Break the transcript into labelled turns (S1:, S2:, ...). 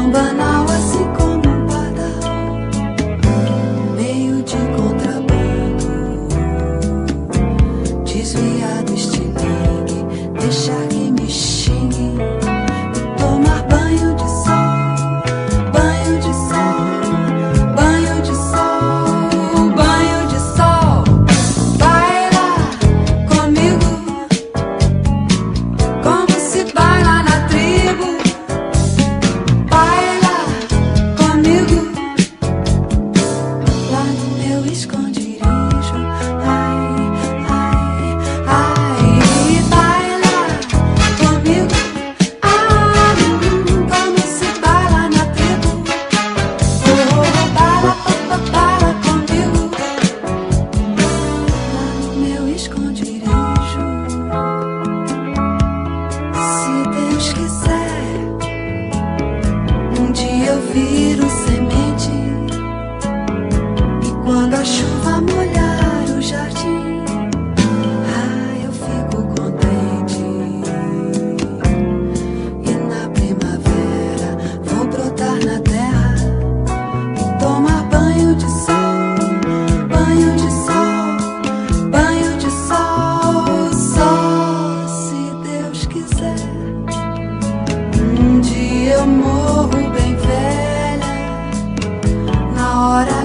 S1: tão banal assim como um padrão, meio de contrabando, desviado este ligue, deixar que me xingue. ahora